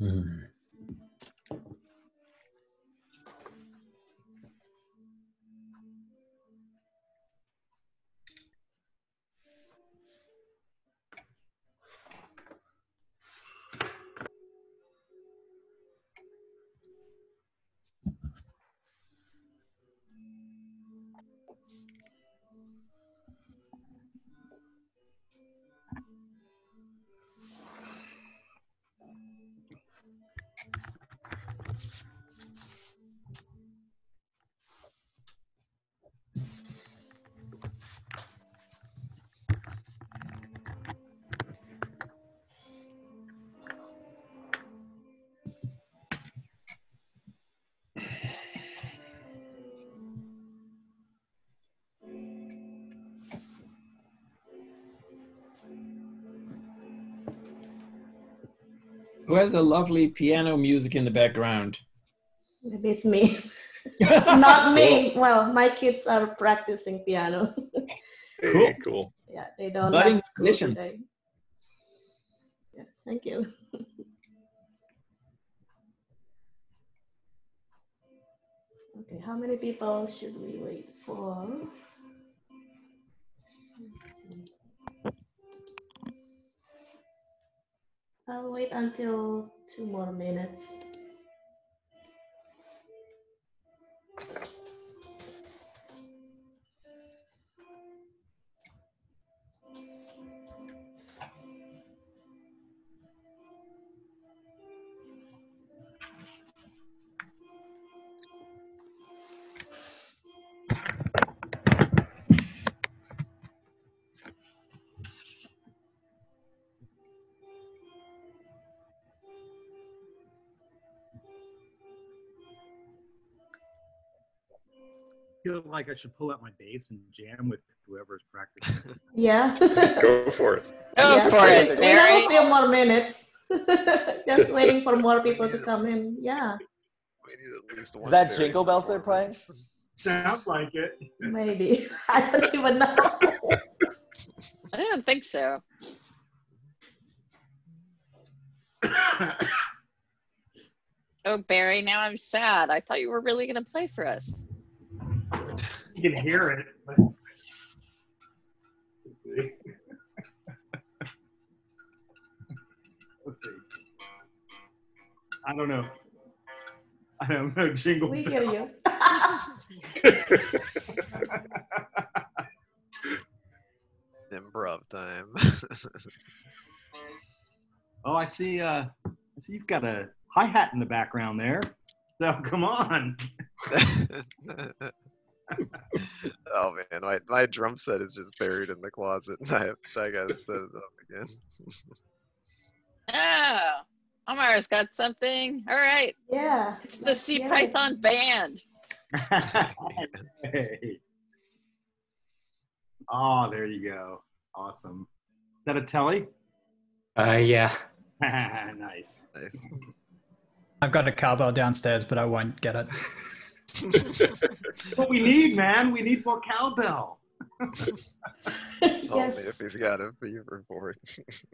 うん。Who has the lovely piano music in the background? Maybe it's me. Not me. Well, my kids are practicing piano. Cool. Cool. yeah, they don't Budding have school musicians. today. Yeah, thank you. okay, how many people should we wait for? I'll wait until two more minutes. Like I should pull out my bass and jam with whoever's practicing. Yeah. Go for it. Go Yeah, for it, We have Barry. a few more minutes. Just waiting for more people to come in. Yeah, We need at least one Is that Jingle Bells they're playing? Sounds like it. maybe. I don't even know. I don't think so. Oh, Barry, now I'm sad. I thought you were really going to play for us. You can hear it. But... Let's see. Let's see. I don't know. I don't know. Jingle. We hear you. Improv time. Oh, I see. Uh, I see you've got a hi hat in the background there. So come on. oh man, my, my drum set is just buried in the closet. I have, I gotta set it up again. Oh, Omar's got something. All right. Yeah. It's the let's Sea hear it. Python Band. hey. Oh, there you go. Awesome. Is that a telly? Uh, yeah. nice. nice. I've got a cowbell downstairs, but I won't get it. What we need, man. We need more cowbell. Tell me if he's got a fever for it.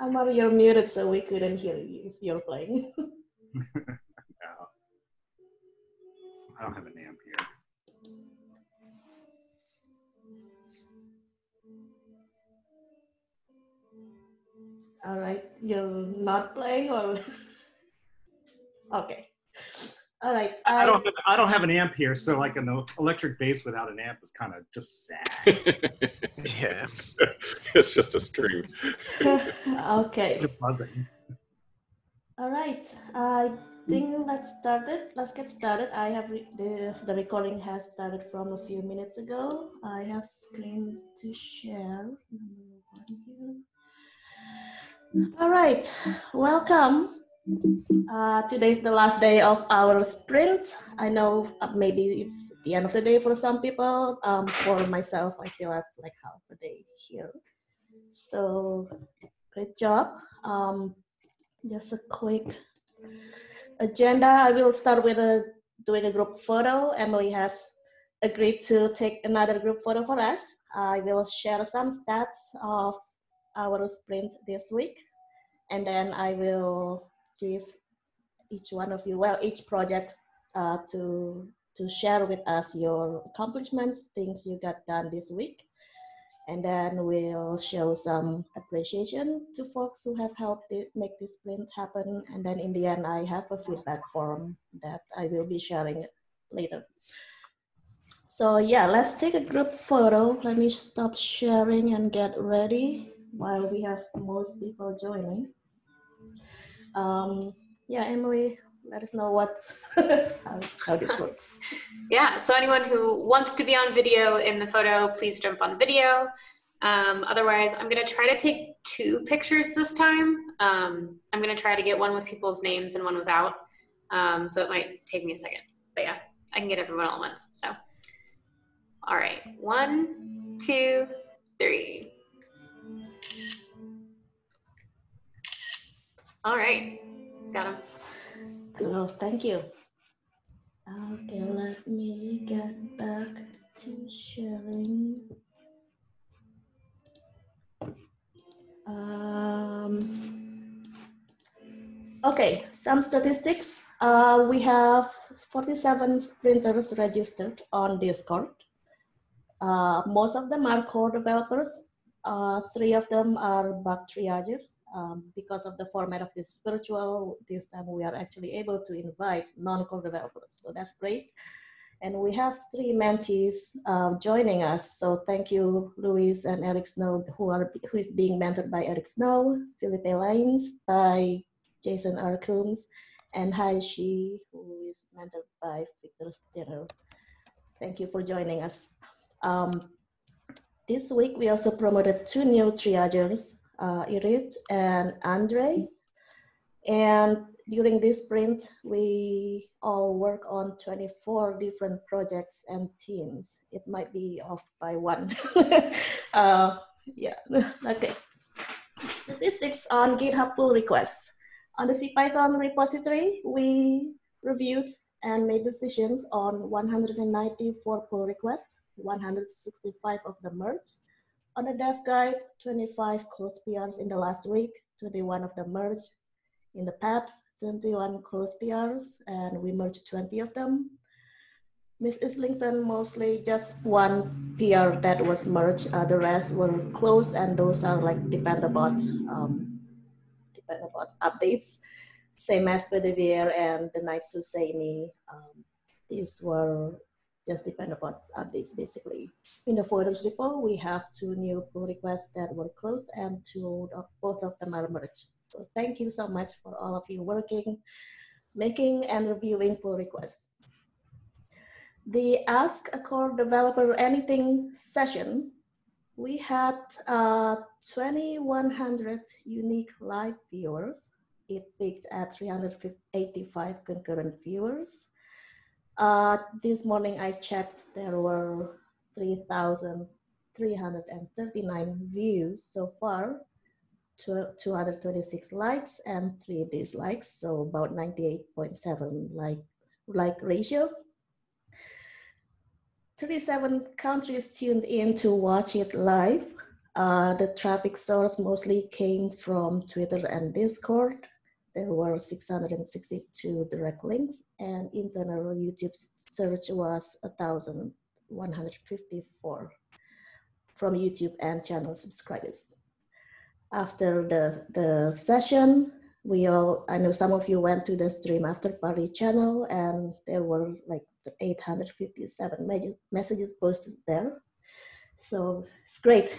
Amar, you're muted, so we couldn't hear you if you're playing. No. I don't have an All right, you're not playing, or okay. All right. I don't. Have, I don't have an amp here, so like an electric bass without an amp is kind of just sad. yeah. it's just a stream. okay. You're buzzing. All right. I think let's start it. Let's get started. I have re- the the recording has started from a few minutes ago. I have screens to share. Number one here. All right. Welcome. Uh, today's the last day of our sprint. I know uh, maybe it's the end of the day for some people. Um, for myself, I still have like half a day here. So great job. Um, just a quick agenda. I will start with a, doing a group photo. Emily has agreed to take another group photo for us. I will share some stats of our sprint this week, and then I will give each one of you, well, each project uh, to to share with us your accomplishments, things you got done this week, and then we'll show some appreciation to folks who have helped it make this sprint happen. And then in the end, I have a feedback form that I will be sharing later. So yeah, let's take a group photo. Let me stop sharing and get ready while we have most people joining. Um, yeah, Emily, let us know what how, how this works. Yeah, so anyone who wants to be on video in the photo, please jump on video. Um, otherwise, I'm gonna try to take two pictures this time. Um, I'm gonna try to get one with people's names and one without. Um, so it might take me a second, but yeah, I can get everyone all at once, so. All right, one, two, three. All right, got him. Oh, thank you. Okay, let me get back to sharing. Um, okay, some statistics. Uh, we have 47 sprinters registered on Discord. Uh, most of them are core developers. Uh, three of them are bug triagers. Um, because of the format of this virtual, this time we are actually able to invite non-core developers. So that's great. And we have three mentees uh, joining us. So thank you, Luis and Eric Snow, who are who is being mentored by Eric Snow, Filipe Laíns by Jason R. Coombs, and Hai Shi, who is mentored by Victor Stinner. Thank you for joining us. Um, this week, we also promoted two new triagers, uh, Irit and Andre. And during this sprint, we all work on 24 different projects and teams. It might be off by one. uh, yeah, okay. Statistics on GitHub pull requests. On the CPython repository, we reviewed and made decisions on 194 pull requests 165 of the merge. On the dev guide, 25 close PRs in the last week, 21 of the merge. In the PEPs, 21 close PRs, and we merged 20 of them. Miss Islington, mostly just one PR that was merged. Uh, the rest were closed, and those are like Dependabot, um, Dependabot updates. Same as Bedevere and the Knights Who Say Ni. Um, these were just Dependabot updates basically. In the photos repo, we have two new pull requests that were closed and two of, both of them are merged. So thank you so much for all of you working, making and reviewing pull requests. The Ask a Core Developer Anything session, we had uh, 2,100 unique live viewers. It peaked at 385 concurrent viewers. Uh, this morning I checked, there were 3,339 views so far, 226 likes and three dislikes, so about 98.7 like, like ratio. 37 countries tuned in to watch it live. Uh, the traffic source mostly came from Twitter and Discord there were 662 direct links and internal YouTube search was 1,154 from YouTube and channel subscribers. After the, the session, we all, I know some of you went to the stream after party channel and there were like 857 messages posted there. So it's great.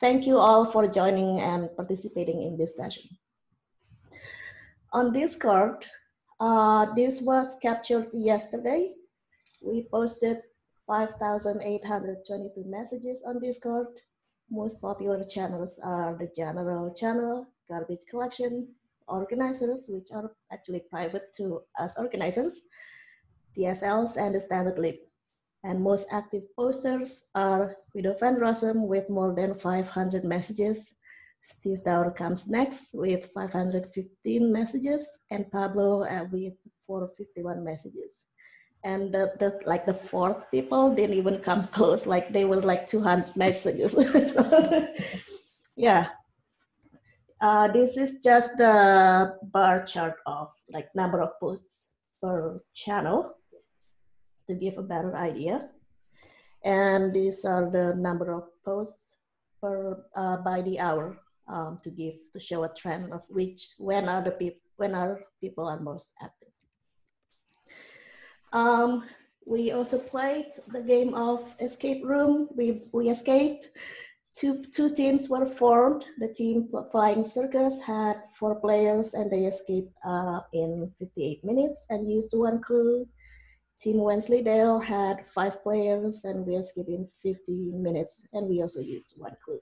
Thank you all for joining and participating in this session. On Discord, uh, this was captured yesterday. We posted 5,822 messages on Discord. Most popular channels are the general channel, garbage collection, organizers, which are actually private to us organizers, DSLs, and the standard lib. And most active posters are Guido van Rossum with more than 500 messages, Steve Dower comes next with 515 messages and Pablo uh, with 451 messages. and the, the like the fourth people didn't even come close. Like they were like 200 messages. so, yeah. Uh, this is just the bar chart of like number of posts per channel to give a better idea. And these are the number of posts per uh, by the hour um, to give to show a trend of which when are the people when are people are most active. Um, we also played the game of escape room. We we escaped. Two two teams were formed. The team Flying Circus had four players, and they escaped uh, in 58 minutes and used one clue. Team Wensleydale had five players, and we escaped in 50 minutes, and we also used one clue.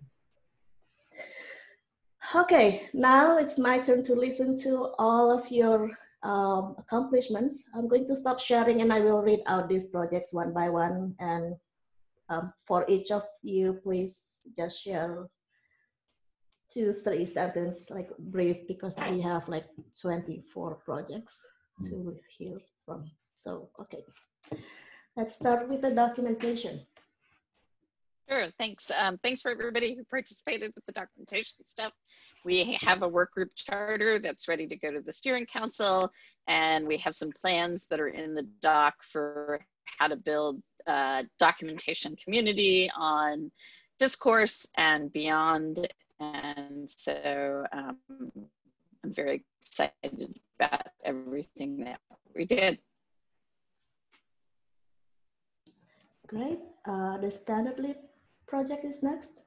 Okay, now it's my turn to listen to all of your um, accomplishments. I'm going to stop sharing and I will read out these projects one by one. And um, for each of you, please just share two, three sentences, like brief, because we have like 24 projects to hear from. So, okay. Let's start with the documentation. Sure, thanks. Um, thanks for everybody who participated with the documentation stuff. We have a work group charter that's ready to go to the steering council, and we have some plans that are in the doc for how to build a documentation community on discourse and beyond. And so um, I'm very excited about everything that we did. Great. Uh, the standard lib project is next.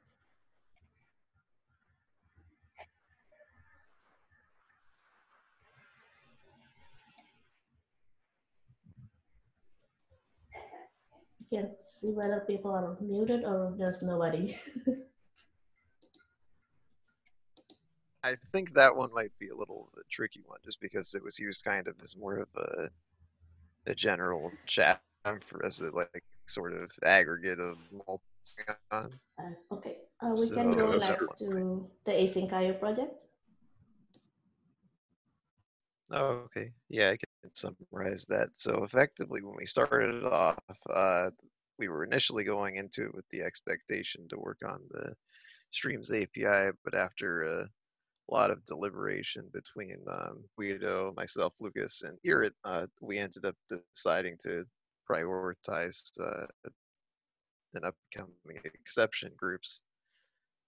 You can see whether people are muted or there's nobody. I think that one might be a little a tricky one, just because it was used kind of as more of a a general chat for as a like sort of aggregate of multi uh, okay, uh, we can go next to the async project. Oh, okay. Yeah, I can summarize that. So effectively, when we started off, uh, we were initially going into it with the expectation to work on the Streams API, but after a lot of deliberation between um, Guido, myself, Lucas, and Irit, uh, we ended up deciding to prioritize uh, an upcoming exception groups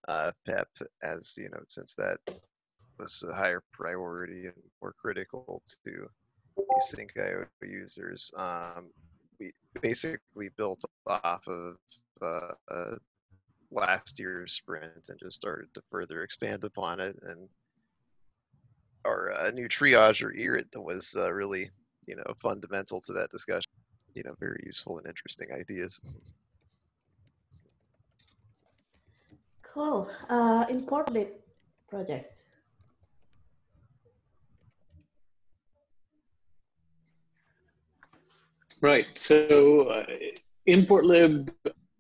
uh, PEP as you know since that was a higher priority and more critical to async IO users. Um, we basically built off of uh, uh, last year's sprint and just started to further expand upon it. And our uh, new triage or Irit that was uh, really, you know, fundamental to that discussion. You know, very useful and interesting ideas. Cool. Uh, import lib project. Right. So uh, ImportLib,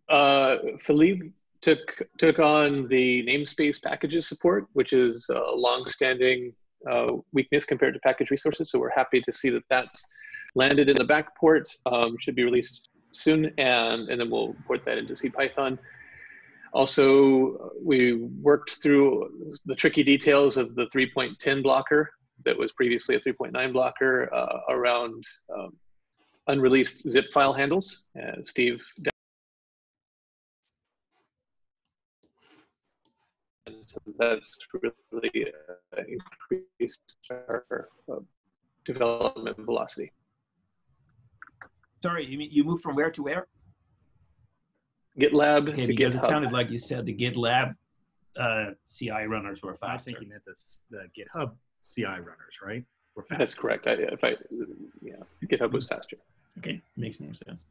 uh, Filipe took took on the namespace packages support, which is a long-standing uh, weakness compared to package resources. So we're happy to see that that's landed in the back port. Um, should be released soon, and and then we'll port that into CPython. Also, we worked through the tricky details of the 3.10 blocker that was previously a 3.9 blocker uh, around um, unreleased zip file handles. Uh, Steve. And so that's really uh, increased our uh, development velocity. Sorry, you mean you moved from where to where? GitLab Okay, to because GitHub. it sounded like you said the GitLab uh, CI runners were faster. I was faster. thinking that this, the GitHub CI runners, right? Were fast. That's correct. I, if I, yeah, GitHub was faster. Okay, makes more sense.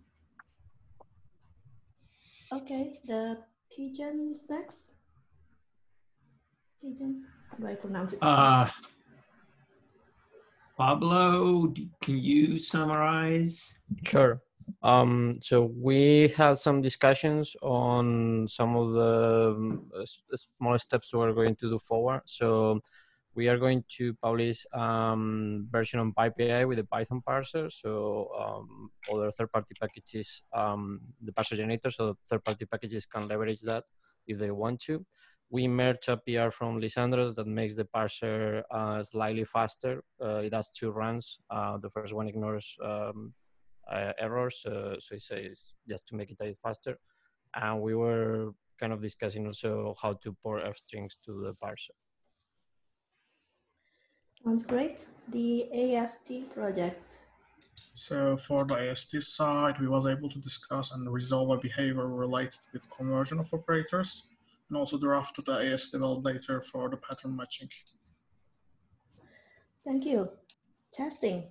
Okay, the pigeon is next. Pigeon, how do I pronounce it? Uh, Pablo, can you summarize? Sure. Um, so we had some discussions on some of the um, small steps we're going to do forward. So we are going to publish um, version on PyPI with the Python parser. So um, other third-party packages, um, the parser generator, so third-party packages can leverage that if they want to. We merge a PR from Lysandros that makes the parser uh, slightly faster. Uh, it has two runs. Uh, the first one ignores um, errors, uh, so it says just to make it a bit faster. And we were kind of discussing also how to port F strings to the parser. Sounds great. The AST project. So for the AST side, we was able to discuss and resolve a behavior related with conversion of operators and also draft to the AST validator for the pattern matching. Thank you. Testing.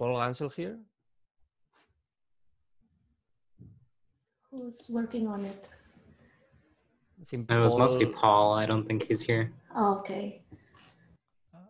Paul Ganssle here. Who's working on it? I think It was mostly Paul- Paul. I don't think he's here. Oh, okay.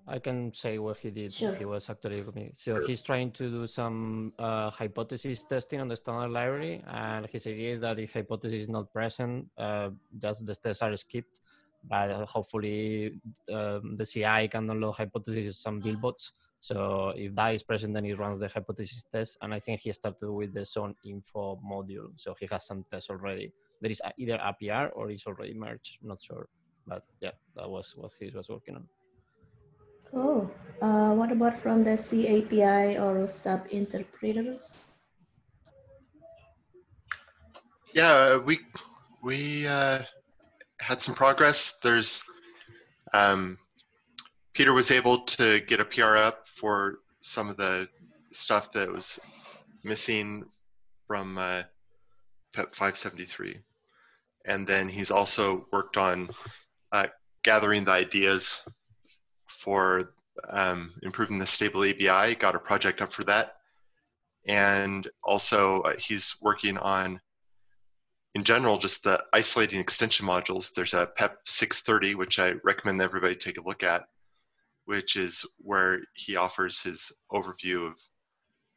I can say what he did. Sure. He was actually with me. So he's trying to do some uh, hypothesis testing on the standard library, and his idea is that if hypothesis is not present, uh, just the tests are skipped. But uh, hopefully, um, the CI can download hypothesis with some buildbots. So if that is present, then he runs the hypothesis test. And I think he started with the zone info module, so he has some tests already. There is either APR or it's already merged. Not sure, but yeah, that was what he was working on. Cool. Uh, what about from the C API or sub interpreters? Yeah, we we uh, had some progress. There's um, Peter was able to get a PR up for some of the stuff that was missing from uh, PEP 573, and then he's also worked on uh, gathering the ideas for um, improving the stable ABI. Got a project up for that, and also uh, he's working on in general, just the isolating extension modules, there's a PEP 630, which I recommend everybody take a look at, which is where he offers his overview of,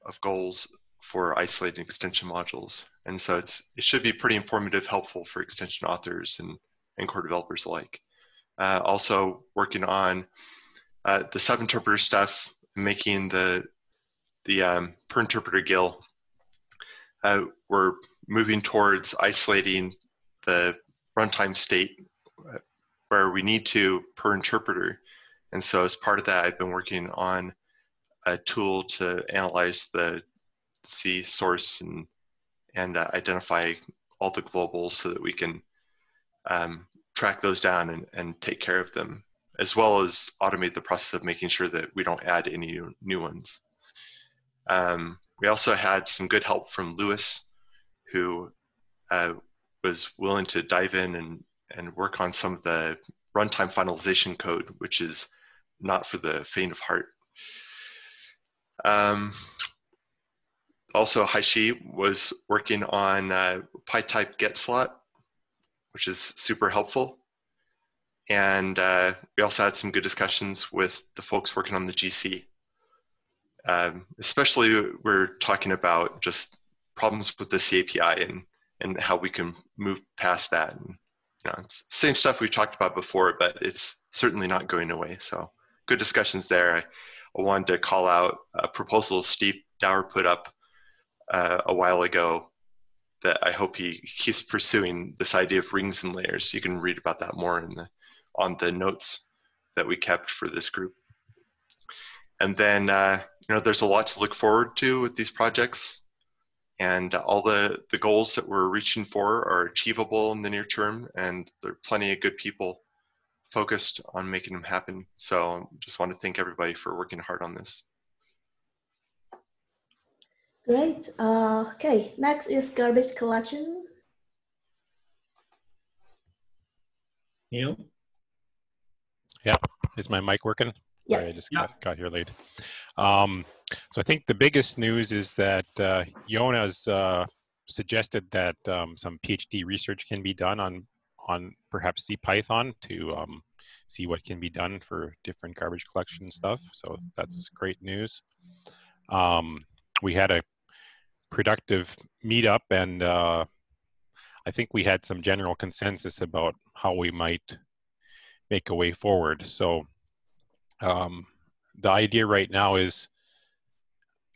of goals for isolating extension modules. And so it's, it should be pretty informative, helpful for extension authors and, and core developers alike. Uh, also working on uh, the sub-interpreter stuff, making the, the um, per interpreter GIL uh, we're moving towards isolating the runtime state uh, where we need to per interpreter. And so as part of that, I've been working on a tool to analyze the C source and, and uh, identify all the globals so that we can um, track those down and, and take care of them, as well as automate the process of making sure that we don't add any new, new ones. Um, we also had some good help from Lewis, who uh, was willing to dive in and, and work on some of the runtime finalization code, which is not for the faint of heart. Um, also, Hai Shi was working on uh, PyType get slot, which is super helpful. And uh, we also had some good discussions with the folks working on the GC um, especially we're talking about just problems with the CAPI and and how we can move past that. And you know, it's same stuff we've talked about before, but it's certainly not going away. So good discussions there. I, I wanted to call out a proposal Steve Dower put up uh, a while ago that I hope he keeps pursuing this idea of rings and layers. You can read about that more in the on the notes that we kept for this group. And then uh, you know, there's a lot to look forward to with these projects, and all the the goals that we're reaching for are achievable in the near term, and there are plenty of good people focused on making them happen. So, just want to thank everybody for working hard on this. Great. Uh, okay, next is garbage collection. Neil? Yeah, is my mic working? Yeah. Sorry, I just got, got here late. Um, so I think the biggest news is that uh, Jona's uh, suggested that um, some PhD research can be done on on perhaps CPython to um, see what can be done for different garbage collection stuff. So that's great news. Um, we had a productive meetup and uh, I think we had some general consensus about how we might make a way forward. So um, the idea right now is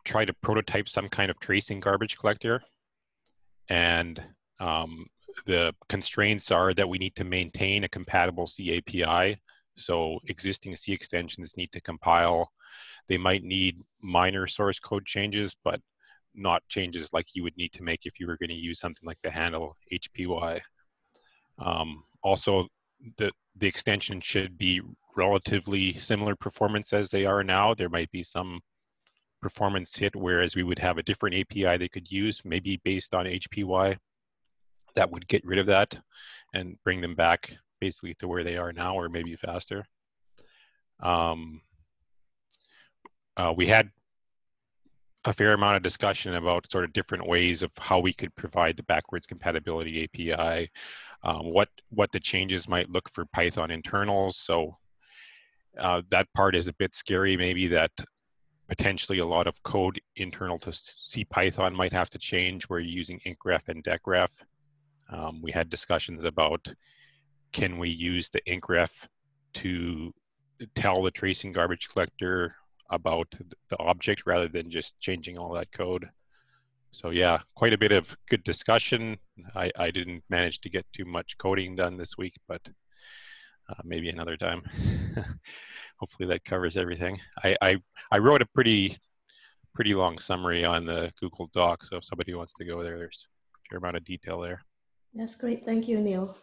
try to prototype some kind of tracing garbage collector. And um, the constraints are that we need to maintain a compatible C API. So existing C extensions need to compile. They might need minor source code changes, but not changes like you would need to make if you were going to use something like the handle HPY. Um, also, the, the extension should be relatively similar performance as they are now. There might be some performance hit, whereas we would have a different API they could use, maybe based on HPY, that would get rid of that and bring them back basically to where they are now or maybe faster. Um, uh, we had a fair amount of discussion about sort of different ways of how we could provide the backwards compatibility API, um, what what the changes might look for Python internals. So uh, that part is a bit scary. Maybe that potentially a lot of code internal to C Python might have to change. Where you're using incref and decref. Um, we had discussions about can we use the incref to tell the tracing garbage collector about the object rather than just changing all that code. So yeah, quite a bit of good discussion. I, I didn't manage to get too much coding done this week, but uh, maybe another time. Hopefully that covers everything. I, I, I wrote a pretty pretty long summary on the Google Doc, so if somebody wants to go there, there's a fair amount of detail there. That's great. Thank you, Neil.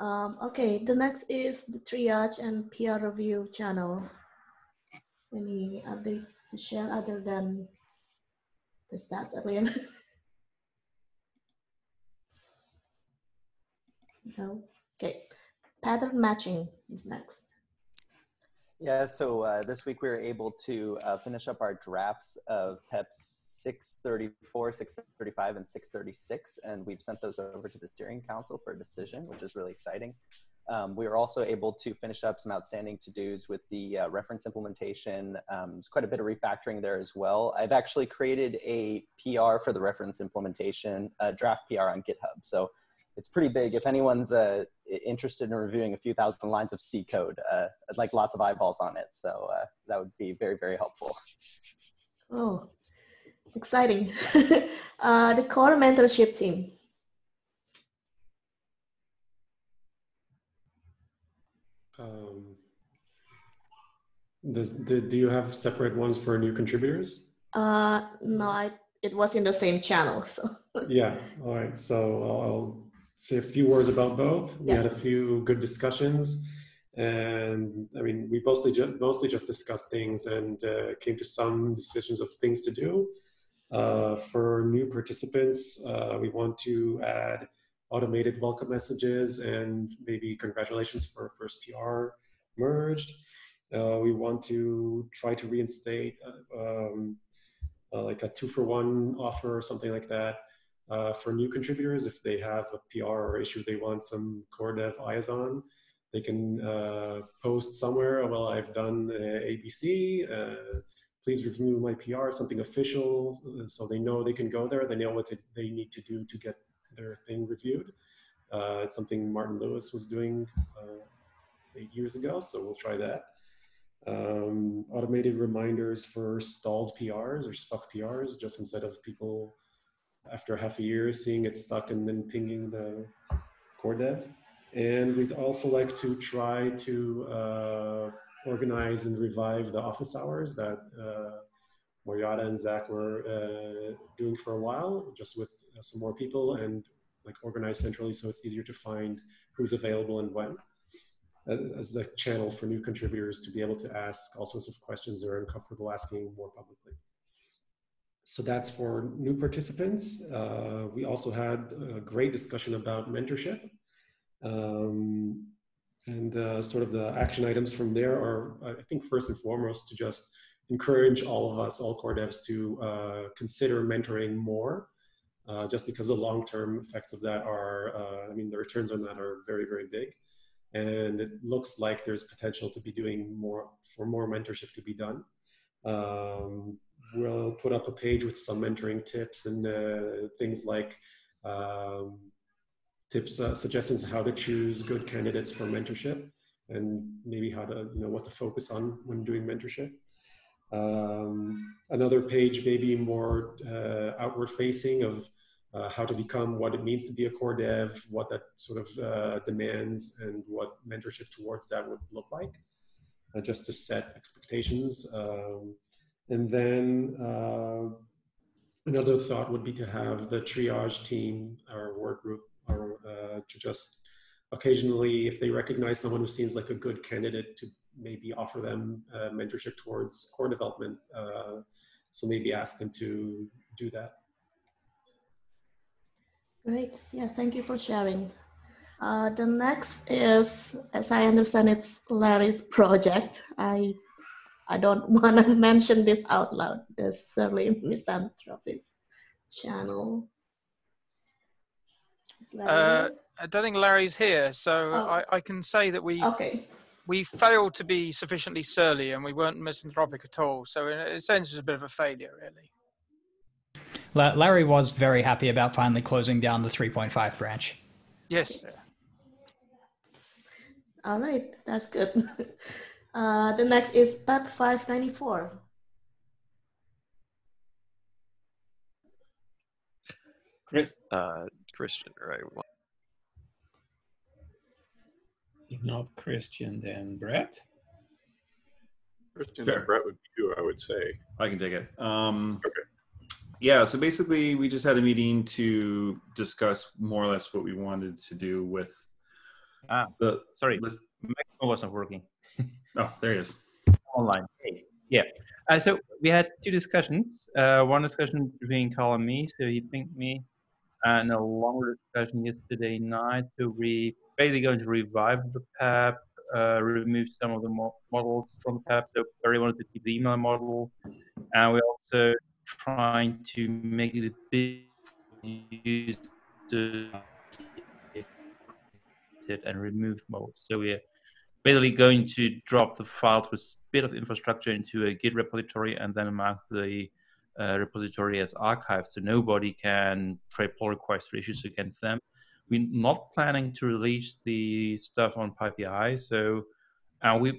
Um, okay, the next is the triage and PR review channel any updates to share other than the stats at end? no. Okay. Pattern matching is next. Yeah, so uh, this week we were able to uh, finish up our drafts of PEPs 634, 635, and 636, and we've sent those over to the steering council for a decision, which is really exciting. Um, we were also able to finish up some outstanding to-dos with the uh, reference implementation. Um, there's quite a bit of refactoring there as well. I've actually created a PR for the reference implementation, a draft PR on GitHub. So it's pretty big. If anyone's uh, interested in reviewing a few thousand lines of C code, uh, I'd like lots of eyeballs on it. So uh, that would be very, very helpful. Oh, exciting. Uh, the core mentorship team. Um, does, do, do you have separate ones for new contributors? Uh, no, I, it was in the same channel. So yeah, all right. So I'll, I'll say a few words about both. We Yeah. had a few good discussions, and I mean, we mostly ju- mostly just discussed things and uh, came to some decisions of things to do. Uh, for new participants, uh, we want to add automated welcome messages and maybe congratulations for first PR merged. Uh, we want to try to reinstate uh, um, uh, like a two for one offer or something like that uh, for new contributors. If they have a PR or issue they want some core dev eyes on, they can uh, post somewhere, well, I've done uh, ABC, uh, please review my PR, something official, so they know they can go there, they know what to, they need to do to get their thing reviewed. Uh, it's something Martin Löwis was doing uh, eight years ago, so we'll try that. Um, automated reminders for stalled PRs or stuck PRs, just instead of people after half a year seeing it stuck and then pinging the core dev. And we'd also like to try to uh, organize and revive the office hours that uh, Mariatta and Zach were uh, doing for a while, just with uh, some more people and like organized centrally so it's easier to find who's available and when uh, as a channel for new contributors to be able to ask all sorts of questions they're uncomfortable asking more publicly. So that's for new participants. Uh, we also had a great discussion about mentorship. Um, and uh, sort of the action items from there are, I think, first and foremost, to just encourage all of us, all core devs, to uh, consider mentoring more, uh, just because the long-term effects of that are, uh, I mean, the returns on that are very, very big. And it looks like there's potential to be doing more, for more mentorship to be done. Um, we'll put up a page with some mentoring tips and uh, things like um, tips, uh, suggestions how to choose good candidates for mentorship and maybe how to, you know, what to focus on when doing mentorship. Um, another page, maybe more uh, outward facing of uh, how to become what it means to be a core dev, what that sort of uh, demands, and what mentorship towards that would look like, uh, just to set expectations. Um, and then uh, another thought would be to have the triage team or work group or uh, to just occasionally, if they recognize someone who seems like a good candidate, to maybe offer them uh, mentorship towards core development. so maybe ask them to do that. Great. Yeah, thank you for sharing. Uh, the next is, as I understand, it's Larry's project. I I don't want to mention this out loud. The Surly Misanthropist channel. Uh, I don't think Larry's here, so Oh. I, I can say that we okay. we failed to be sufficiently surly and we weren't misanthropic at all. So in a sense, it's a bit of a failure, really. La- Larry was very happy about finally closing down the 3.5 branch. Yes. All right, that's good. Uh, the next is PEP 594. Chris, Uh, Christian, right? if not Christian, then Brett. Christian Sure. and Brett would be who I would say. I can take it. Um, Yeah, so basically, we just had a meeting to discuss more or less what we wanted to do with Ah, the. sorry, list- microphone wasn't working. Oh, there he is. Online. Hey, yeah. Uh, so we had two discussions. Uh, one discussion between Carl and me, so he pinged me, and a longer discussion yesterday night. So we basically going to revive the PEP, uh, remove some of the mo- models from the PEP. So Barry wanted to keep the email model, and we're also trying to make it a bit user and remove models. So we're basically going to drop the files with a bit of infrastructure into a Git repository and then mark the uh, repository as archived so nobody can trade pull requests for issues against them. We're not planning to release the stuff on PyPI, so uh, we're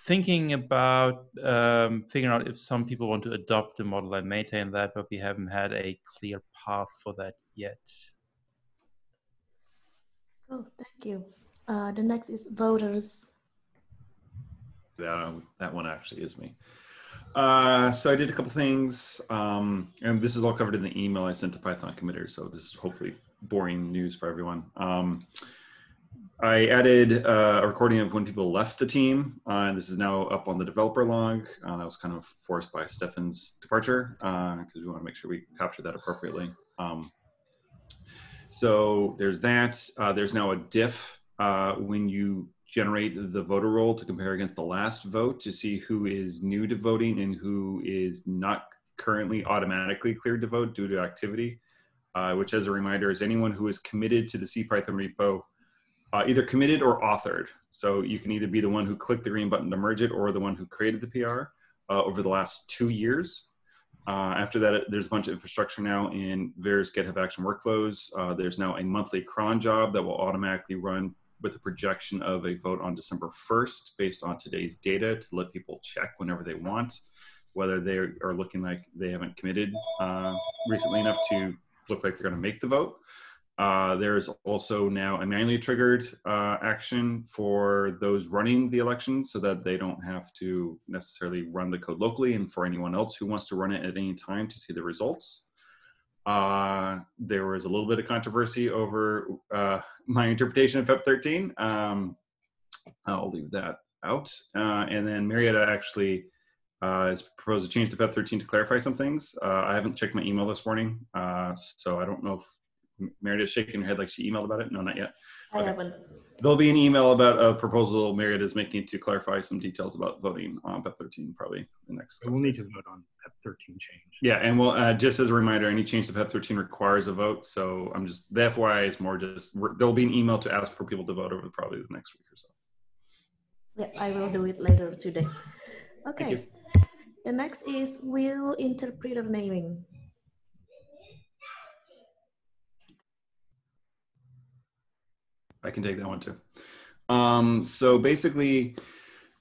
thinking about um, figuring out if some people want to adopt the model and maintain that, but we haven't had a clear path for that yet. Cool, thank you. Uh, the next is voters. That, that one actually is me. Uh, so I did a couple things, um, and this is all covered in the email I sent to Python committers. So this is hopefully boring news for everyone. Um, I added uh, a recording of when people left the team, uh, and this is now up on the developer log. Uh, that was kind of forced by Stefan's departure because we want to make sure we capture that appropriately. Um, so there's that. Uh, there's now a diff uh, when you generate the voter roll to compare against the last vote to see who is new to voting and who is not currently automatically cleared to vote due to activity. Uh, which, as a reminder, is anyone who is committed to the CPython repo, uh, either committed or authored. So you can either be the one who clicked the green button to merge it or the one who created the PR uh, over the last two years. Uh, after that, there's a bunch of infrastructure now in various GitHub Action workflows. Uh, there's now a monthly cron job that will automatically run with a projection of a vote on December 1st based on today's data to let people check whenever they want whether they are looking like they haven't committed uh, recently enough to look like they're going to make the vote. Uh, there's also now a manually triggered uh, action for those running the election so that they don't have to necessarily run the code locally and for anyone else who wants to run it at any time to see the results. Uh, there was a little bit of controversy over uh, my interpretation of PEP 13. Um, I'll leave that out. Uh, and then Mariatta actually uh, has proposed a change to PEP 13 to clarify some things. Uh, I haven't checked my email this morning, uh, so I don't know if Meredith's shaking her head like she emailed about it. No, not yet. I haven't. There'll be an email about a proposal Meredith is making to clarify some details about voting on PEP 13 probably the next. We'll need to vote on PEP 13 change. Yeah, and well, uh, just as a reminder, any change to PEP 13 requires a vote. So I'm just the FYI is more just there'll be an email to ask for people to vote over probably the next week or so. Yeah, I will do it later today. Okay. The next is wheel interpreter naming. I can take that one too. Um, so basically,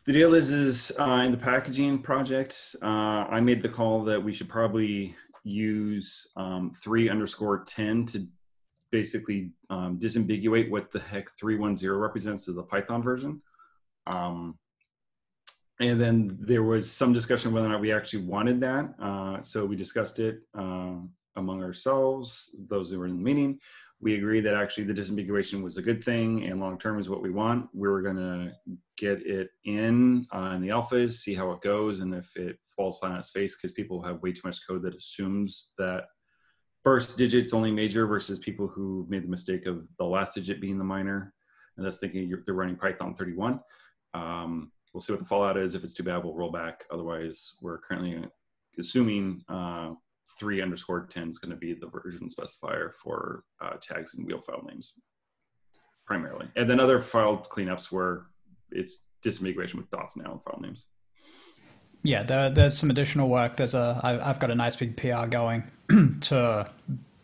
the deal is, is uh, in the packaging project, uh, I made the call that we should probably use um, three underscore ten to basically um, disambiguate what the heck three one zero represents to the Python version. Um, and then there was some discussion whether or not we actually wanted that. Uh, so we discussed it uh, among ourselves, those who were in the meeting we agreed that actually the disambiguation was a good thing and long term is what we want. We were going to get it in uh, in the alphas, see how it goes, and if it falls flat on its face, because people have way too much code that assumes that first digit's only major versus people who made the mistake of the last digit being the minor, and that's thinking they're running Python 31. Um, we'll see what the fallout is. If it's too bad, we'll roll back. Otherwise, we're currently assuming uh, three underscore 10 is going to be the version specifier for uh, tags and wheel file names primarily. And then other file cleanups where it's disambiguation with dots now and file names. Yeah, there, there's some additional work. There's a I, I've got a nice big PR going to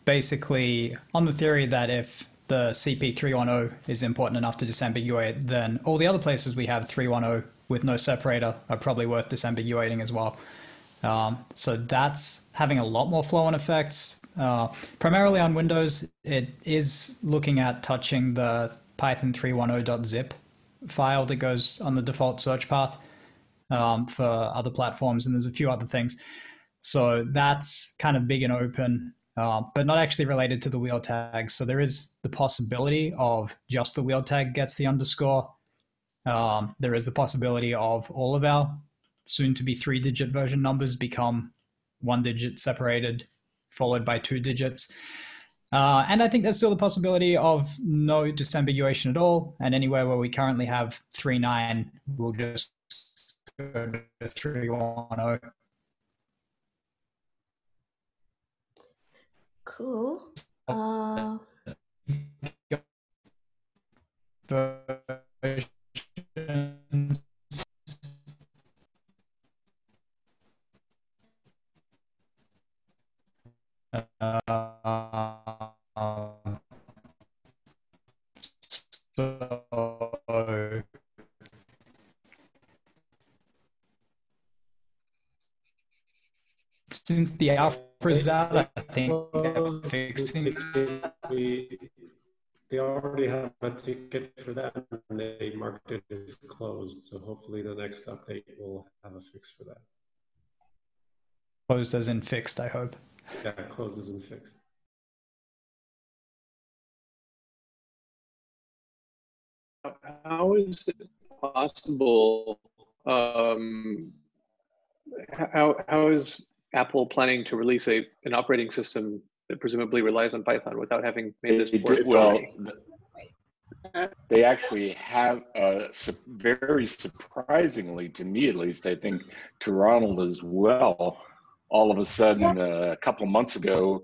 basically on the theory that if the CP310 is important enough to disambiguate, then all the other places we have 310 with no separator are probably worth disambiguating as well. Um, so that's having a lot more flow-on effects. Uh, primarily on Windows, it is looking at touching the Python 310.zip file that goes on the default search path um, for other platforms, and there's a few other things. So that's kind of big and open, uh, but not actually related to the wheel tag. So there is the possibility of just the wheel tag gets the underscore. Um, there is the possibility of all of our soon to be three digit version numbers become one digit separated, followed by two digits. Uh, and I think there's still the possibility of no disambiguation at all. And anywhere where we currently have 3 9, we'll just go to 3 1 Cool. Uh... Uh, so since the alpha is out, I think fixing we, they already have a ticket for that and they marked it as closed. So hopefully the next update will have a fix for that. Closed as in fixed, I hope. Yeah, closed isn't fixed. How is it possible? Um, how how is Apple planning to release a an operating system that presumably relies on Python without having made this port? well, they actually have uh, very surprisingly to me at least i think to ronald as well all of a sudden uh, a couple months ago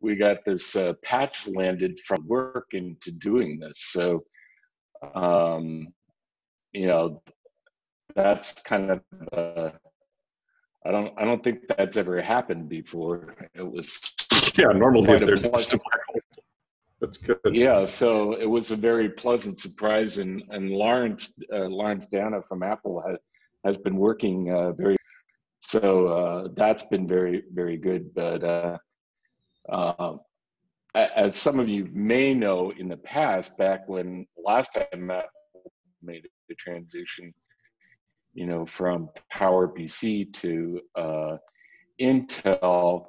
we got this uh, patch landed from work into doing this. So um, you know that's kind of uh, i don't i don't think that's ever happened before. It was yeah normally quite they're a just pleasant- That's good. yeah so it was a very pleasant surprise and and lawrence uh, lawrence D'Anna from apple has has been working uh, very so uh, that's been very very good but uh, uh, as some of you may know in the past back when last time Apple made the transition you know from power powerpc to uh, intel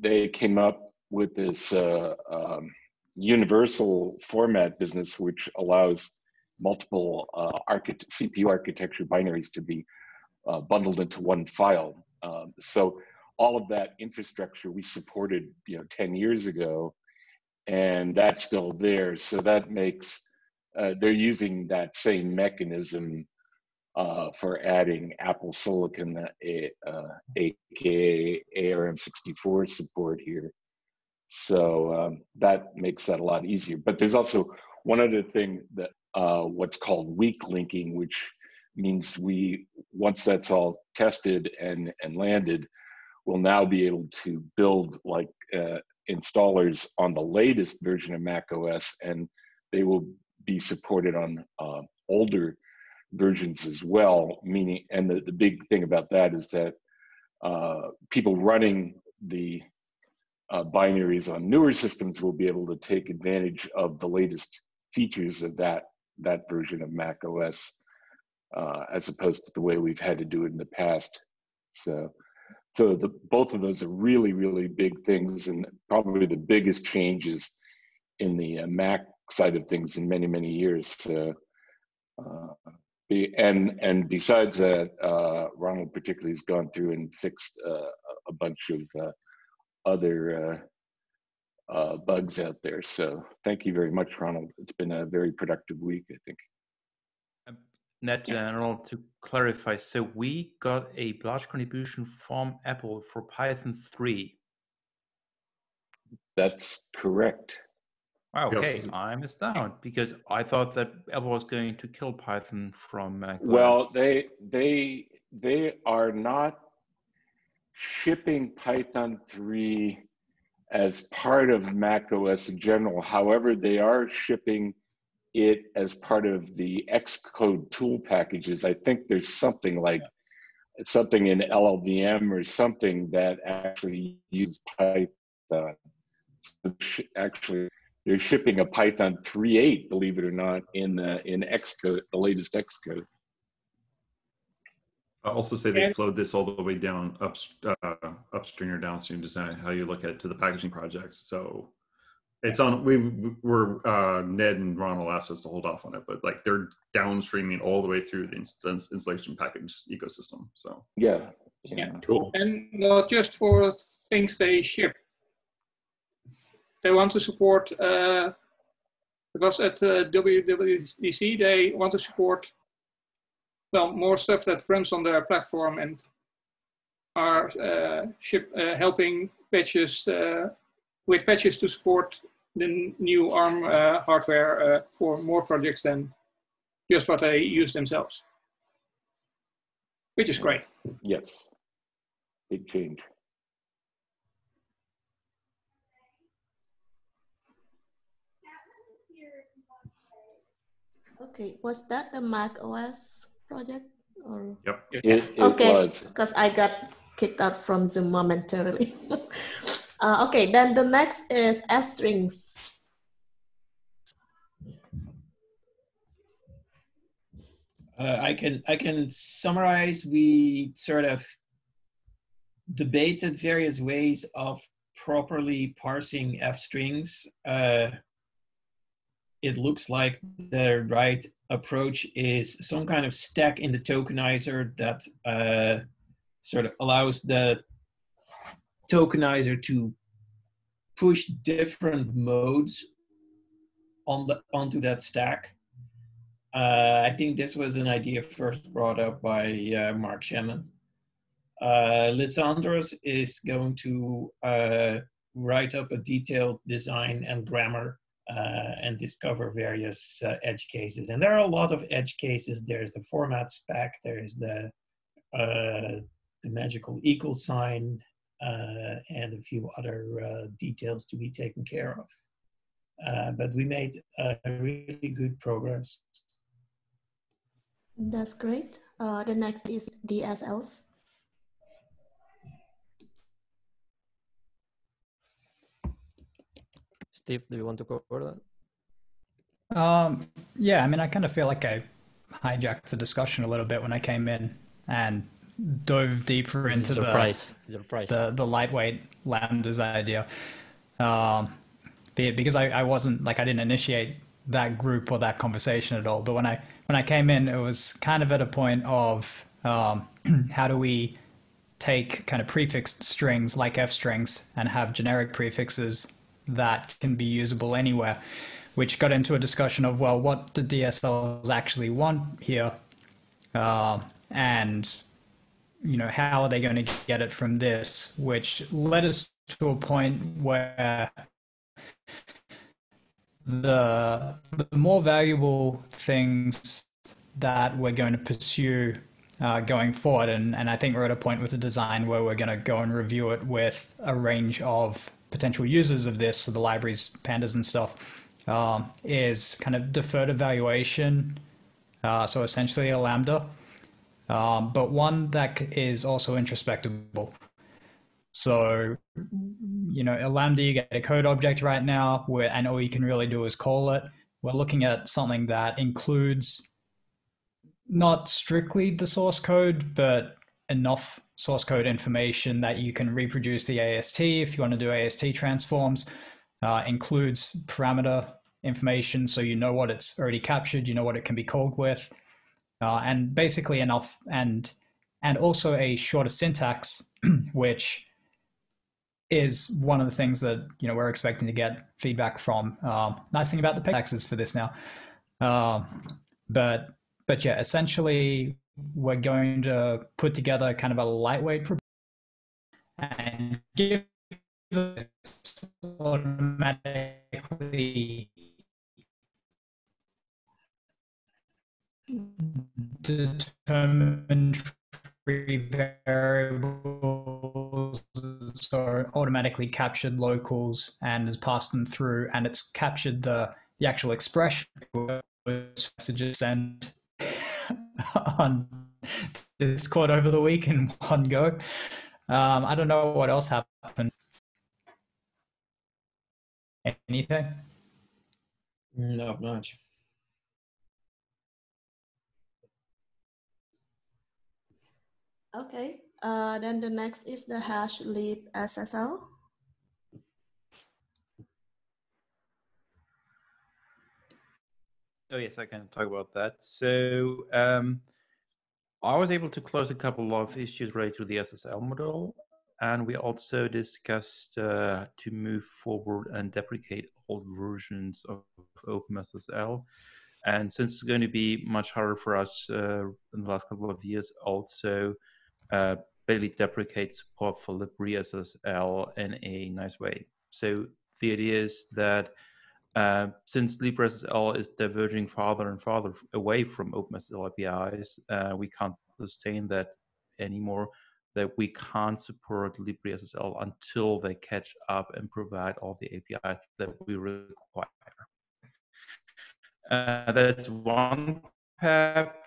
they came up with this uh, um, universal format business which allows multiple uh, cpu architecture binaries to be uh, bundled into one file. Um, so all of that infrastructure we supported, you know, 10 years ago, and that's still there. So that makes uh, they're using that same mechanism uh, for adding Apple Silicon, uh, uh, aka ARM64 support here. So um, that makes that a lot easier. But there's also one other thing that uh, what's called weak linking, which means we once that's all tested and and landed, we'll now be able to build like uh, installers on the latest version of Mac OS, and they will be supported on uh, older versions as well. Meaning, and the, the big thing about that is that uh, people running the uh, binaries on newer systems will be able to take advantage of the latest features of that that version of Mac OS, uh, as opposed to the way we've had to do it in the past. So, so the both of those are really really big things, and probably the biggest changes in the uh, Mac side of things in many many years. Uh, and and besides that, uh, Ronald particularly has gone through and fixed uh, a bunch of uh, other bugs out there. So thank you very much, Ronald. It's been a very productive week, I think. Net General, to clarify, so we got a large contribution from Apple for Python 3. That's correct. Okay, yes. I'm astounded because I thought that Apple was going to kill Python from uh, Mac. Well, they they they are not shipping Python 3 as part of Mac OS in general. However, they are shipping it as part of the Xcode tool packages. I think there's something like something in LLVM or something that actually uses Python. Actually, they're shipping a Python 3.8, believe it or not, in the in Xcode, the latest Xcode. I also say they flowed this all the way down up, uh, upstream or downstream, design, how you look at it to the packaging projects. So it's on. We were uh, Ned and Ronald asked us to hold off on it, but like they're downstreaming all the way through the instance, installation package ecosystem. So yeah, yeah, cool. And not just for things they ship. They want to support uh, because at uh, WWDC they want to support well, more stuff that runs on their platform and are uh, ship, uh, helping patches uh, with patches to support the new ARM uh, hardware uh, for more projects than just what they use themselves, which is great. Yes, big change. Okay, was that the Mac OS project? Or? Yep. It, it okay, was. because I got kicked out from Zoom momentarily. uh, okay, then the next is F strings. Uh, I can I can summarize. We sort of debated various ways of properly parsing F strings. Uh, it looks like the right approach is some kind of stack in the tokenizer that uh, sort of allows the tokenizer to push different modes on the onto that stack. Uh, I think this was an idea first brought up by uh, Mark Shannon. Uh, Lysandros is going to uh, write up a detailed design and grammar uh, and discover various uh, edge cases. And there are a lot of edge cases. There's the format spec, there's the, uh, the magical equal sign, and a few other uh, details to be taken care of. Uh, but we made really good progress. That's great. the next is DSLs. Steve, do you want to go cover that? Um, yeah, I mean, I kind of feel like I hijacked the discussion a little bit when I came in and dove deeper into the surprise. the the lightweight lambdas idea. Um, because I, I wasn't like I didn't initiate that group or that conversation at all. But when I when I came in, it was kind of at a point of um, how do we take kind of prefixed strings like f strings and have generic prefixes that can be usable anywhere, which got into a discussion of, well, what do DSLs actually want here? Uh, and, you know, how are they going to get it from this? Which led us to a point where the, the more valuable things that we're going to pursue uh, going forward. And, and I think we're at a point with the design where we're going to go and review it with a range of potential users of this, so the libraries, pandas, and stuff, um, is kind of deferred evaluation. Uh, so essentially a lambda, um, but one that is also introspectable. So, you know, a lambda, you get a code object right now, where, and all you can really do is call it. We're looking at something that includes not strictly the source code, but enough source code information that you can reproduce the AST if you want to do AST transforms. Uh, includes parameter information, so you know what it's already captured, you know what it can be called with, uh, and basically enough, and and also a shorter syntax, which is one of the things that you know we're expecting to get feedback from. Um, nice thing about the taxes for this now, uh, but but yeah, essentially we're going to put together kind of a lightweight and give automatically determined free variables so automatically captured locals and has passed them through and it's captured the the actual expression messages and on Discord over the week in one go. Um, I don't know what else happened. Anything? Not much. Okay. Uh, then the next is the hashlib SSL. Oh yes, I can talk about that. So um, I was able to close a couple of issues related to the SSL model, and we also discussed uh, to move forward and deprecate old versions of OpenSSL. And since it's going to be much harder for us uh, in the last couple of years, also uh, basically deprecate support for LibreSSL in a nice way. So the idea is that uh, since LibreSSL is diverging farther and farther away from OpenSSL APIs, uh, we can't sustain that anymore. That we can't support LibreSSL until they catch up and provide all the APIs that we require. Uh, that's one path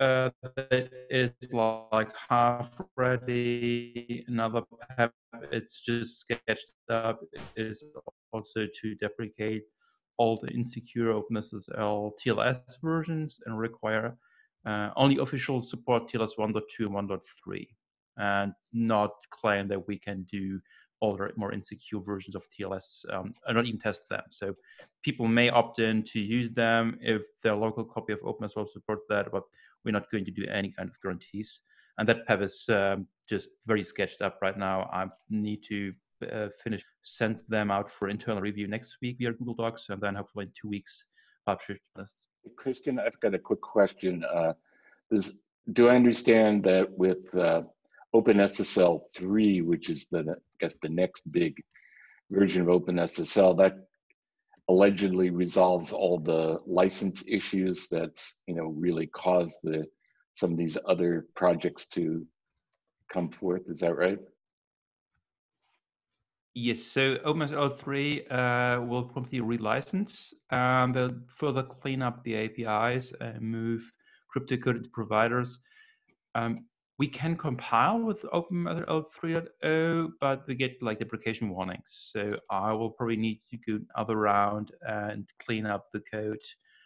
uh, that is like half ready. Another PEP, it's just sketched up, it is also to deprecate all the insecure OpenSSL TLS versions and require uh, only official support TLS 1.2 and 1.3 and not claim that we can do older, more insecure versions of TLS um, and not even test them. So people may opt in to use them if their local copy of OpenSSL supports that, but we're not going to do any kind of guarantees. And that PEP is um, just very sketched up right now. I need to uh, finish, send them out for internal review next week via Google Docs, and then hopefully in two weeks publish this. Christian, I've got a quick question. Uh, does, do I understand that with uh, OpenSSL 3, which is the, I guess, the next big version of OpenSSL, that allegedly resolves all the license issues that's you know really caused the some of these other projects to come forth. Is that right? Yes, so OpenSSL 3 uh, will promptly relicense. Um, they'll further clean up the APIs and move cryptocurrency providers. Um, we can compile with OpenSSL 3.0, but we get like deprecation warnings. So I will probably need to go another round and clean up the code.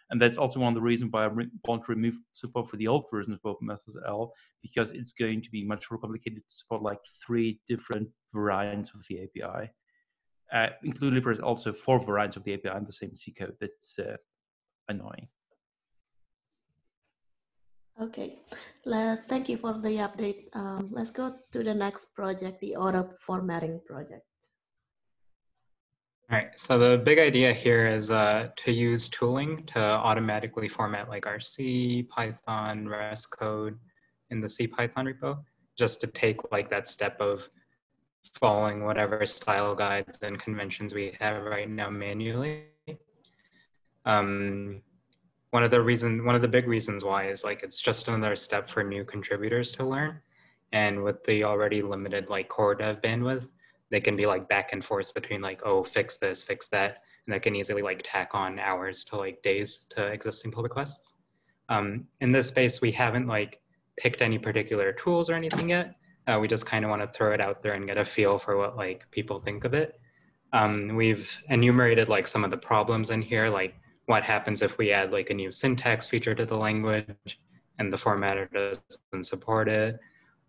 And that's also one of the reasons why I want to remove support for the old version of OpenSSL, because it's going to be much more complicated to support like three different variants of the API. Uh, including also four variants of the API in the same C code. That's uh, annoying. Okay, thank you for the update. Um, let's go to the next project, the auto formatting project. All right, so the big idea here is uh, to use tooling to automatically format like our C, Python, Rest code in the CPython repo, just to take like that step of following whatever style guides and conventions we have right now manually. Um, one of the reason one of the big reasons why is like it's just another step for new contributors to learn. And with the already limited like core dev bandwidth they can be like back and forth between like oh fix this fix that. And that can easily like tack on hours to like days to existing pull requests. Um, in this space we haven't like picked any particular tools or anything yet. Uh, we just kind of want to throw it out there and get a feel for what like people think of it. Um, we've enumerated like some of the problems in here like what happens if we add like a new syntax feature to the language and the formatter doesn't support it?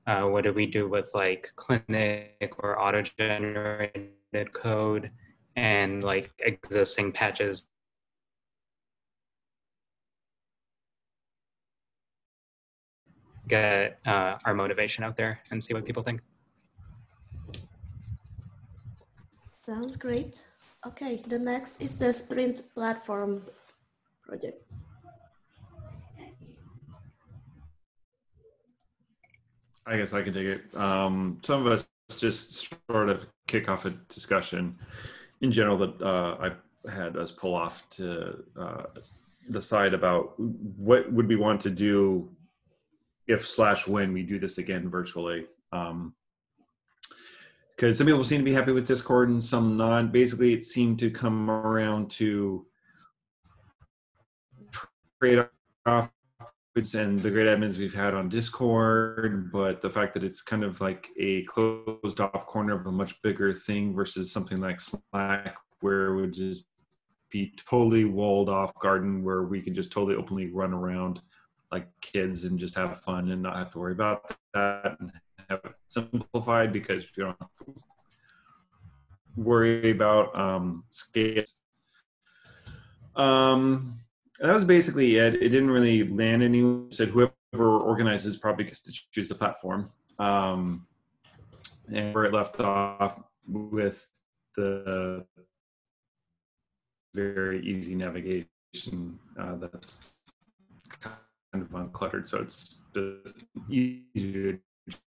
Uh, what do we do with like clinic or auto-generated code and like existing patches? Get uh, our motivation out there and see what people think. Sounds great. Okay, the next is the Sprint platform project. I guess I can take it. Um, some of us just sort of kick off a discussion in general that uh, I had us pull off to uh, decide about what would we want to do if slash when we do this again virtually. Um, because some people seem to be happy with Discord and some not. Basically, it seemed to come around to trade off and the great admins we've had on Discord, but the fact that it's kind of like a closed off corner of a much bigger thing versus something like Slack, where it would just be totally walled off garden where we can just totally openly run around like kids and just have fun and not have to worry about that and have it simplified because you don't have to worry about um, scale. Um, that was basically it. It didn't really land anyone. Said whoever organizes probably gets to choose the platform. Um, and where it left off with the very easy navigation uh, that's kind of uncluttered. So it's just easier to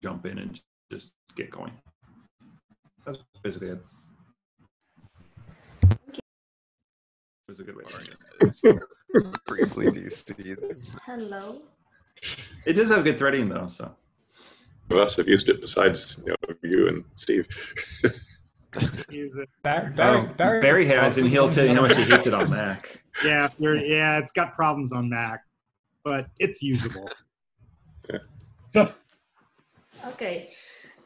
jump in and just get going. That's basically it. Was a good way to bring it. Briefly, DC. Hello. It does have good threading though, so. Who else have used it besides you, know, you and Steve? Oh, Barry, Barry, Barry has, and he'll tell you how much he hates it on Mac. Yeah, you're, yeah, it's got problems on Mac, but it's usable. Okay.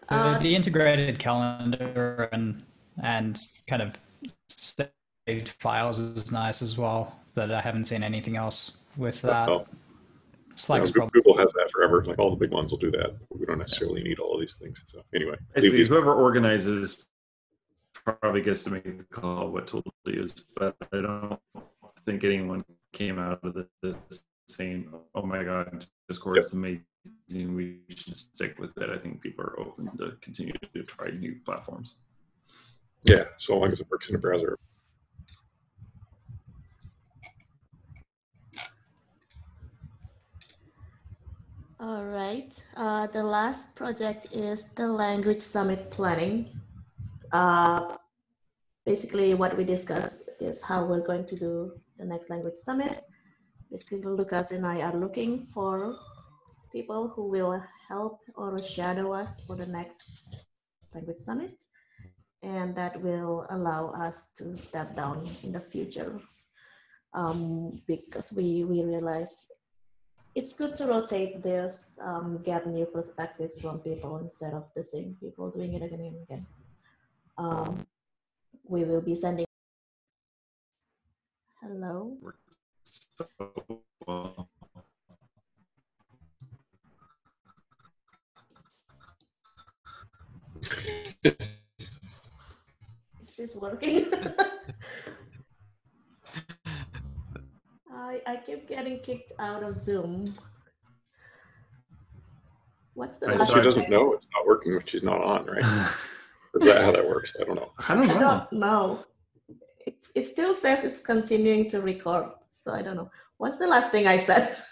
The, Uh, the integrated calendar and and kind of saved files is nice as well. That I haven't seen anything else with that. Well, Slack's you know, probably Google has that forever. Like all the big ones will do that. We don't necessarily need all of these things. So anyway, Basically, these. whoever organizes probably gets to make the call what tool to use, but I don't think anyone came out of this saying, "Oh my God, Discord is amazing. We should stick with it." I think people are open to continue to try new platforms. Yeah, so long as it works in a browser. All right. Uh, the last project is the Language Summit planning. Uh, basically, what we discussed is how we're going to do the next Language Summit. Basically, Łukasz and I are looking for people who will help or shadow us for the next Language Summit. And that will allow us to step down in the future um, because we, we realize it's good to rotate this, um, get new perspective from people instead of the same people doing it again and again. Um, we will be sending. Hello. Is this working? I, I keep getting kicked out of Zoom. What's the I she doesn't thing? know it's not working if she's not on, right? is that how that works? I don't know. I don't know. I don't know. It, it still says it's continuing to record, so I don't know. What's the last thing I said?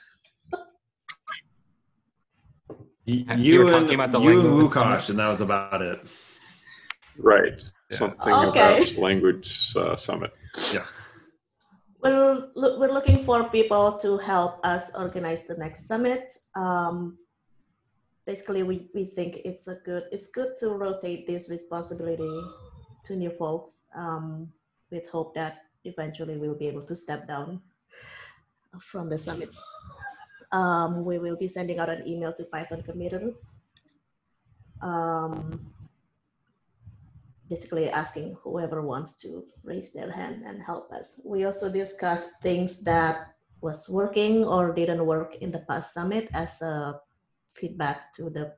Y- You You, were and talking about the you and language Łukasz, and that was about it. Right. Something Okay. about language uh, summit. Yeah. we're, loo- we're looking for people to help us organize the next summit. Um, basically, we, we think it's a good, it's good to rotate this responsibility to new folks um, with hope that eventually we'll be able to step down from the summit. Um, we will be sending out an email to Python committers. Um, basically asking whoever wants to raise their hand and help us. We also discussed things that was working or didn't work in the past summit as a feedback to the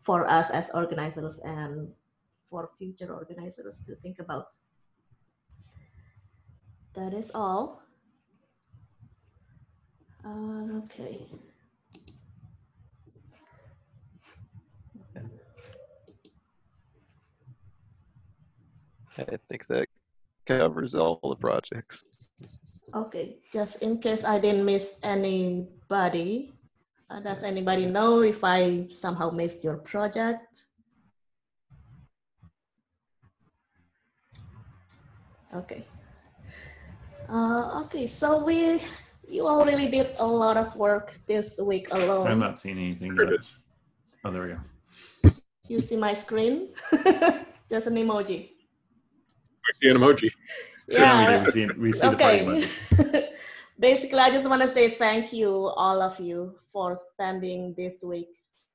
for us as organizers and for future organizers to think about. That is all. Uh, okay. I think that covers all the projects. Okay, just in case I didn't miss anybody, uh, does anybody know if I somehow missed your project? Okay. Uh, okay, so we, you all really did a lot of work this week alone. I'm not seeing anything yet. Oh, there we go. You see my screen? Just an emoji. I see an emoji. Yeah. we see, we see okay. emoji. Basically, I just want to say thank you, all of you, for spending this week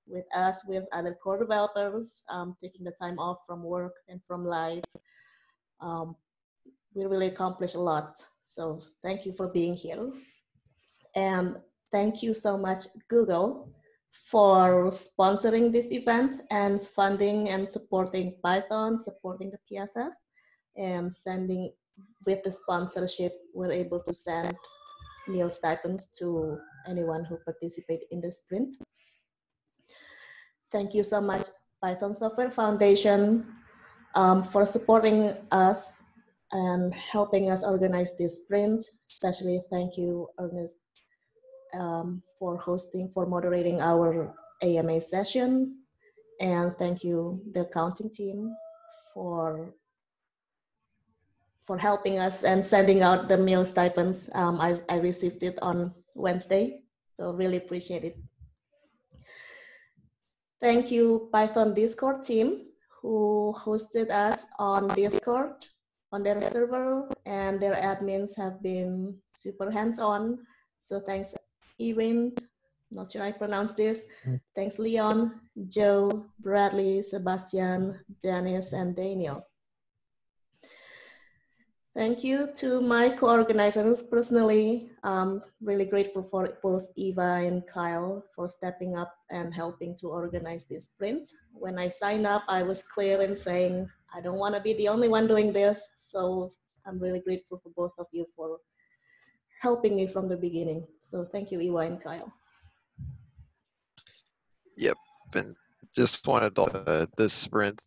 with us, with other core developers, um, taking the time off from work and from life. Um, we really accomplished a lot. So thank you for being here. And thank you so much, Google, for sponsoring this event and funding and supporting Python, supporting the PSF, and sending with the sponsorship, we're able to send meal stipends to anyone who participate in the sprint. Thank you so much, Python Software Foundation, um, for supporting us and helping us organize this sprint. Especially thank you, Ernest, um, for hosting, for moderating our AMA session. And thank you, the accounting team, for for helping us and sending out the meal stipends. Um, I, I received it on Wednesday, so really appreciate it. Thank you, Python Discord team, who hosted us on Discord on their server, and their admins have been super hands-on. So thanks, Ewin, not sure I pronounced this. Thanks, Leon, Joe, Bradley, Sebastian, Dennis, and Daniel. Thank you to my co-organizers personally. I'm really grateful for both Eva and Kyle for stepping up and helping to organize this sprint. When I signed up, I was clear in saying, I don't want to be the only one doing this. So I'm really grateful for both of you for helping me from the beginning. So thank you, Eva and Kyle. Yep, and just wanted to, uh, this sprint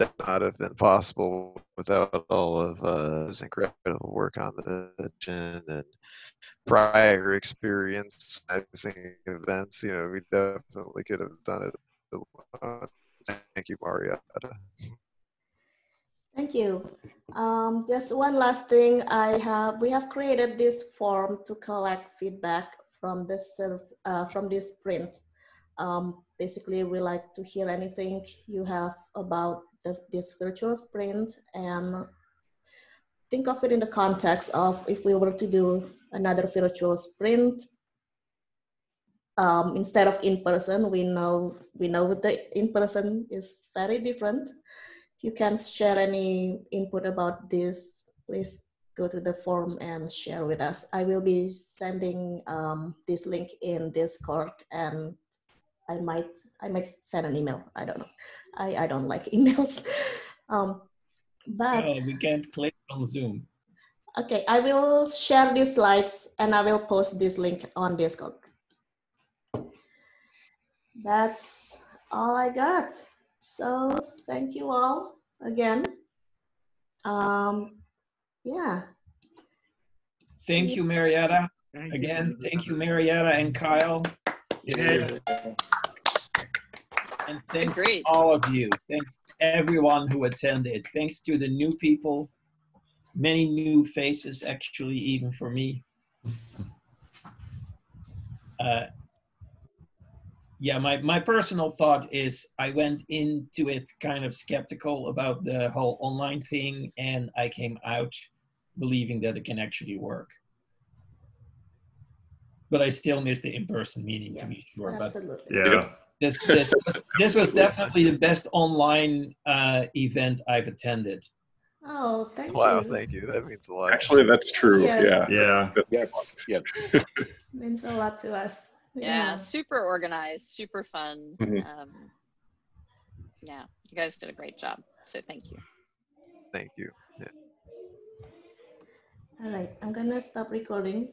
would not have been possible without all of uh, this incredible work on the mission and prior experience events. You know, we definitely could have done it. Thank you, Mariatta. Thank you. Um, just one last thing. I have we have created this form to collect feedback from this uh, from this sprint. Um, basically, we like to hear anything you have about the, this virtual sprint and think of it in the context of if we were to do another virtual sprint um, instead of in person. We know we know the in person is very different. If you can share any input about this, please go to the form and share with us. I will be sending um, this link in Discord and I might I might send an email. I don't know. I, I don't like emails. Um, but Oh, we can't click on Zoom. okay, I will share these slides and I will post this link on Discord. That's all I got. So thank you all again. Um, yeah. Thank you, Mariatta. Again, thank you, Mariatta and Kyle. Yeah. And thanks all of you. Thanks everyone who attended. Thanks to the new people many new faces actually, even for me. Uh, yeah, my, my personal thought is I went into it kind of skeptical about the whole online thing, and I came out believing that it can actually work. But I still miss the in-person meeting to be sure. Absolutely. Yeah. This this was, this was definitely the best online uh, event I've attended. Oh, thank Wow, you. thank you. That means a lot. Actually, that's true. Yes. Yeah. Yeah. Yes. Yes. Means a lot to us. Yeah, super organized, super fun. Mhm. Um, yeah, you guys did a great job. So thank you. Thank you. Yeah. All right, I'm gonna stop recording.